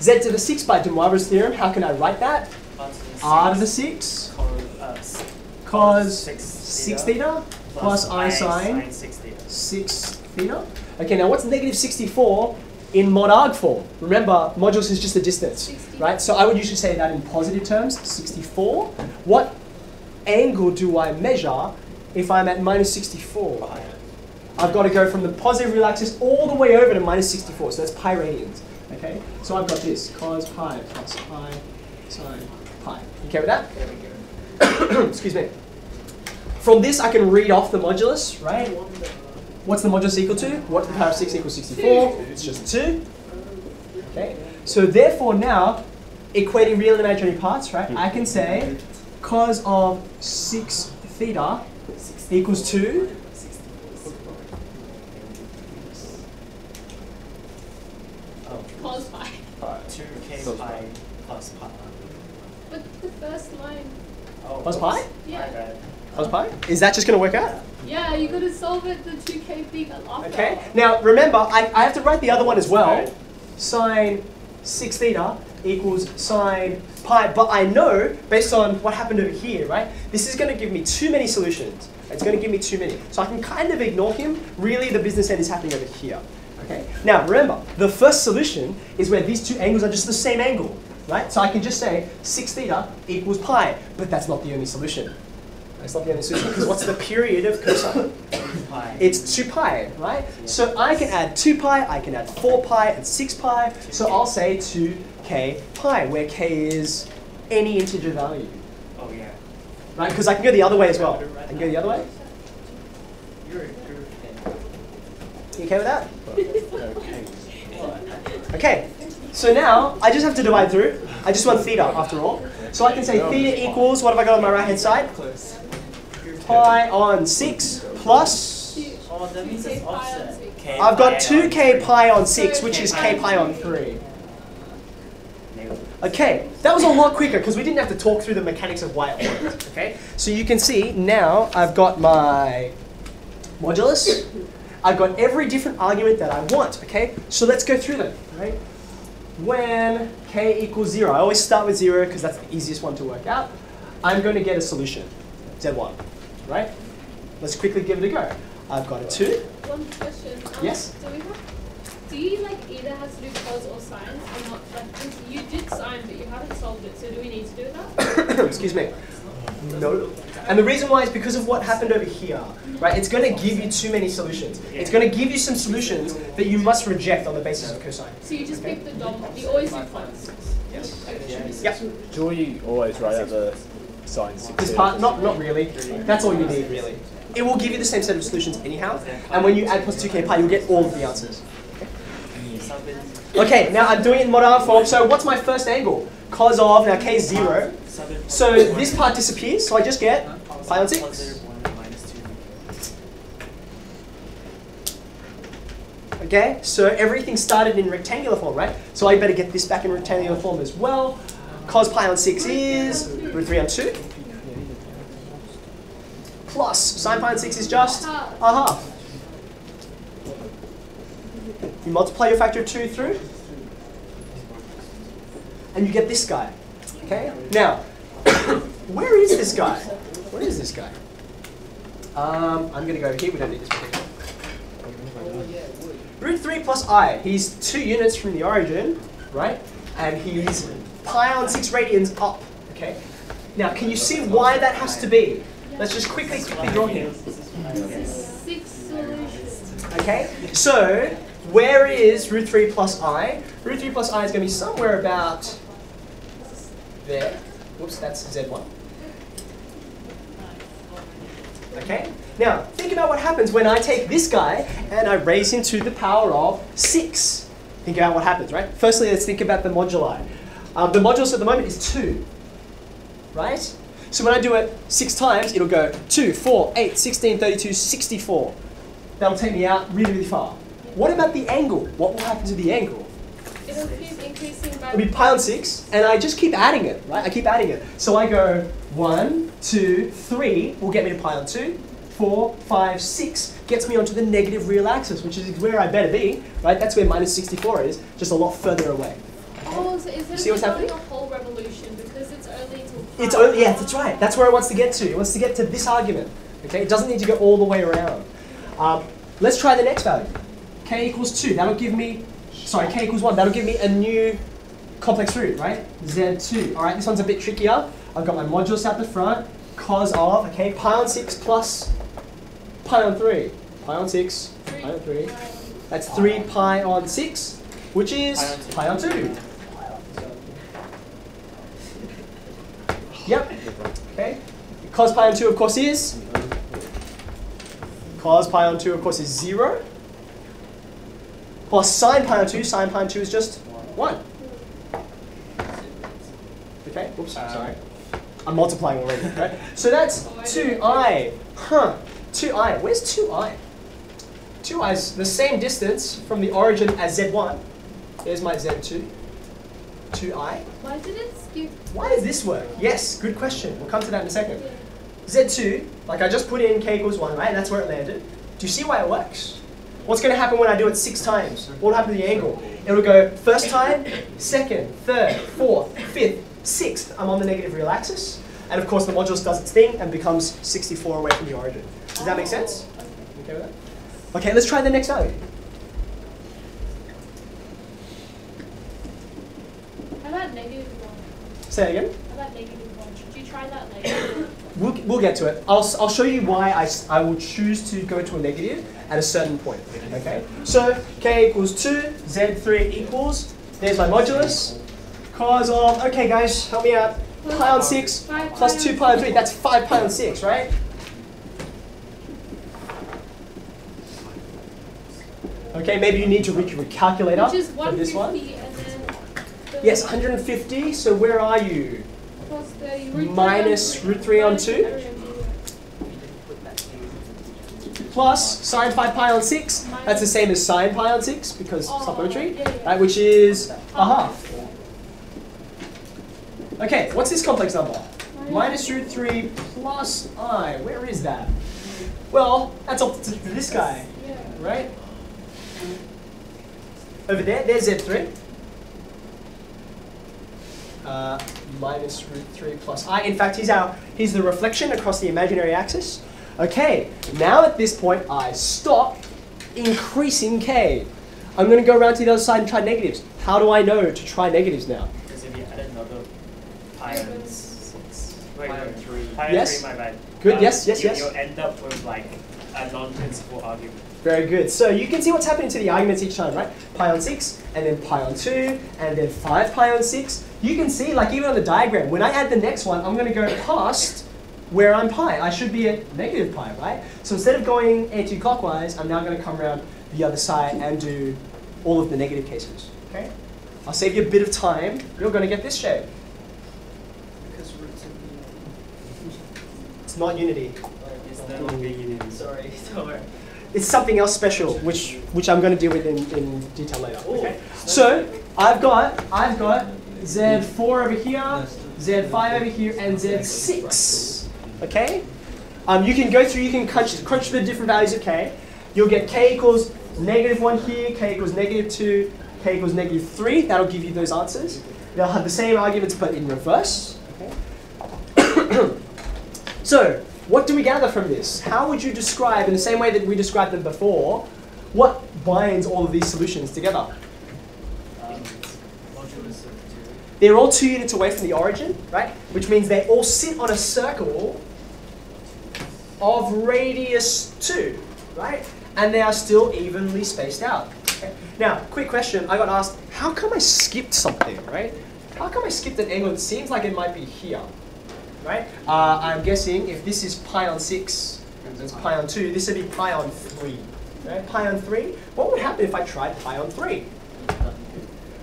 z to the 6 by De Moivre's theorem, how can I write that? r to the 6 uh, cos Six 6 theta theta plus i sine six theta. 6 theta. Okay, now what's negative 64 in mod arg form? Remember, modulus is just the distance, 60. right? So I would usually say that in positive terms, 64. What angle do I measure if I'm at minus 64? I've got to go from the positive real axis all the way over to minus 64, so that's pi radians. Okay, so I've got this cos pi plus pi sine pi. You okay with that? There we go. Excuse me. From this, I can read off the modulus, right? What's the modulus equal to? What's the power of 6 equals 64? It's just 2. Okay, so therefore now, equating real and imaginary parts, right? I can say cos of 6 theta equals 2 Cos pi. two k Cos pi pi. plus pi. But the first line. Oh, Plus pi? Yeah. My bad. cos pi. Is that just going to work out? Yeah, you gotta solve it the 2k thing after. Okay, now remember, I, I have to write the other one as well. Sine 6 theta equals sine pi, but I know, based on what happened over here, right, this is going to give me too many solutions. It's going to give me too many. So I can kind of ignore him. Really, the business end is happening over here. Okay. Now, remember, the first solution is where these two angles are just the same angle, right? So I can just say 6 theta equals pi, but that's not the only solution. That's not the only solution, because what's the period of cosine? Pi. It's 2 pi, right? So I can add 2 pi, I can add 4 pi, and 6 pi. So I'll say 2k pi, where k is any integer value, oh yeah. right? Because I can go the other way as well. I can go the other way. You okay with that? Okay. So now I just have to divide through. I just want theta after all. So I can say theta equals, what have I got on my right hand side? Pi on 6 plus... that means it's 2k pi on offset. six. K I've got 2k pi on 6, which is k pi on 3. Okay, that was a lot quicker because we didn't have to talk through the mechanics of why it worked. Okay, so you can see now I've got my modulus. I've got every different argument that I want. Okay, so let's go through them. Right? When k equals zero, I always start with zero because that's the easiest one to work out. I'm going to get a solution, z1. Right? Let's quickly give it a go. I've got a two. One question. Um, Yes? Do we have? Do you like either has to do cos or sine or not? Like 'cause you did sine, but you haven't solved it. So do we need to do that? Excuse me. No. And the reason why is because of what happened over here, right? It's going to give you too many solutions. It's going to give you some solutions that you must reject on the basis of cosine. So you just pick the dom. the always do cos. Yes. Okay. Yep. Do we always write out the sine six? This part, not not really. That's all you need, really. It will give you the same set of solutions anyhow. And when you add plus 2k pi, you'll get all of the answers. Okay, now I'm doing it in mod arg form. So what's my first angle? Cos of, now k is 0. So this part disappears, so I just get pi on 6. Positive one minus two. Okay, so everything started in rectangular form, right? So I better get this back in rectangular form as well. Cos pi on 6 is root 3 on 2. Plus sine pi on 6 is just a Half. You multiply your factor of 2 through, and you get this guy. Okay? Now, where is this guy? Where is this guy? Um, I'm going to go over here. We don't need this particular. Root 3 plus i. He's two units from the origin, right? And he's pi on 6 radians up. Okay? Now, can you see why that has to be? Let's just quickly, quickly draw him. Six. Okay? So, where is root 3 plus i? Root 3 plus i is going to be somewhere about there. Whoops, that's z1. Okay? Now, think about what happens when I take this guy and I raise him to the power of 6. Think about what happens, right? Firstly, let's think about the moduli. Um, the modulus at the moment is 2, right? So when I do it 6 times, it'll go 2, 4, 8, 16, 32, 64. That'll take me out really, really far. What about the angle? What will happen to the angle? It'll keep increasing by. It'll be pi on 6, and I just keep adding it, right? I keep adding it. So I go 1, 2, 3 will get me to pi on 2. 4, 5, 6 gets me onto the negative real axis, which is where I better be, right? That's where minus 64 is, just a lot further away. Oh, Instead See of what's happening? a whole revolution because it's only till It's only, yeah, that's right. That's where it wants to get to. It wants to get to this argument. Okay, it doesn't need to go all the way around. Um, let's try the next value. K equals 2. That'll give me, sorry, k equals 1. That'll give me a new complex root, right? z2. All right, this one's a bit trickier. I've got my modulus out the front, cos of, okay, pi on 6 plus pi on 3. Pi on 6, Three. pi on 3. That's 3 pi on 6, which is pi on 2. Yep. Okay. Cos pi on 2, of course, is? Cos pi on 2, of course, is 0. Plus sine pi on 2, sine pi on 2 is just 1. Okay, oops, um, sorry. I'm multiplying already, right? So that's 2i. Huh. 2i. Where's 2i? 2i is the same distance from the origin as z1. There's my z2. 2i. Why did it skip? Why does this work? Yes, good question. We'll come to that in a second. Z2, like I just put in k equals 1, right? That's where it landed. Do you see why it works? What's going to happen when I do it six times? What will happen to the angle? It'll go first time, second, third, fourth, fifth, sixth. I'm on the negative real axis. And of course the modulus does its thing and becomes 64 away from the origin. Does that make sense? Oh, okay. Okay with that? Okay, let's try the next value. How about negative one? Say it again. About negative one? Should you try that later? We'll, we'll get to it. I'll, I'll show you why I, I will choose to go to a negative at a certain point. Okay? So k equals 2, z3 equals, there's my modulus, cos of, okay guys, help me out, pi on 6 Five plus pi 2 on pi on 3, that's 5 pi on 6, right? Okay, maybe you need to reach your calculator Which is for this one. Yes, 150, so where are you? Plus 30, root Minus three on root three on minus two? root three on two. Plus sine 5 pi on 6, that's the same as sine pi on 6 because Oh, supplementary, yeah, yeah. right, which is a half. Okay, what's this complex number? Minus root 3 plus i. Where is that? Well, that's up to this guy, right? Over there, there's z3. Uh, minus root 3 plus i. In fact, he's, our, he's the reflection across the imaginary axis. Okay, now at this point, I stop increasing k. I'm going to go around to the other side and try negatives. How do I know to try negatives now? Because if you add another pi on six, Pi on three. pi Yes. three, my bad. Good, Um, yes, yes, you, yes. You'll end up with like a non-principal argument. Very good. So you can see what's happening to the arguments each time, right? Pi on 6, and then pi on 2, and then 5 pi on 6. You can see, like even on the diagram, when I add the next one, I'm going to go past where I'm pi. I should be at negative pi, right? So instead of going anti-clockwise, I'm now going to come around the other side and do all of the negative cases, okay? I'll save you a bit of time. You're going to get this shape. Because roots of It's not unity. It's no longer unity. Sorry, sorry. It's something else special, which which I'm going to deal with in, in detail later. Okay. So I've got I've got Z4 over here, Z5 over here, and Z6. Okay. Um, you can go through. You can crunch crunch the different values of k. You'll get k equals negative one here, k equals negative two, k equals negative three. That'll give you those answers. They'll have the same arguments but in reverse. Okay. So, what do we gather from this? How would you describe, in the same way that we described them before, what binds all of these solutions together? They're all two units away from the origin, right? Which means they all sit on a circle of radius 2, right? And they are still evenly spaced out. Okay? Now, quick question. I got asked, how come I skipped something, right? How come I skipped an angle that seems like it might be here, right? Uh, I'm guessing if this is pi on 6, and it's pi on 2, this would be pi on 3, right? Pi on 3. What would happen if I tried pi on 3?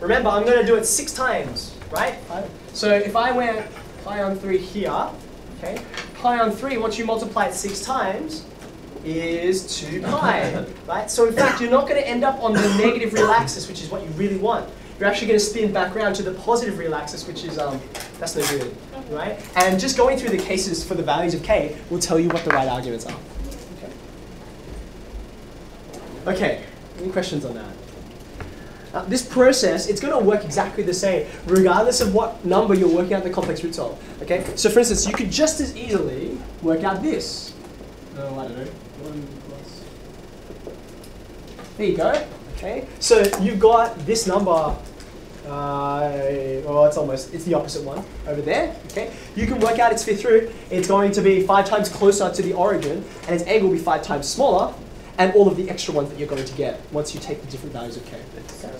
Remember, I'm going to do it six times, right? So if I went pi on 3 here, okay, pi on 3, once you multiply it six times, is 2 pi, right? So in fact, you're not going to end up on the negative real axis, which is what you really want. You're actually going to spin back around to the positive real axis, which is, um, that's no good, right? And just going through the cases for the values of k will tell you what the right arguments are. Okay, okay. any questions on that? Uh, this process, it's going to work exactly the same, regardless of what number you're working out the complex roots of. Okay. So for instance, you could just as easily work out this. Oh, I don't know. One plus. There you go. Okay. So you've got this number. Uh, well, it's almost, it's the opposite one over there, okay? You can work out its fifth root. It's going to be five times closer to the origin, and its angle will be five times smaller, and all of the extra ones that you're going to get once you take the different values of k.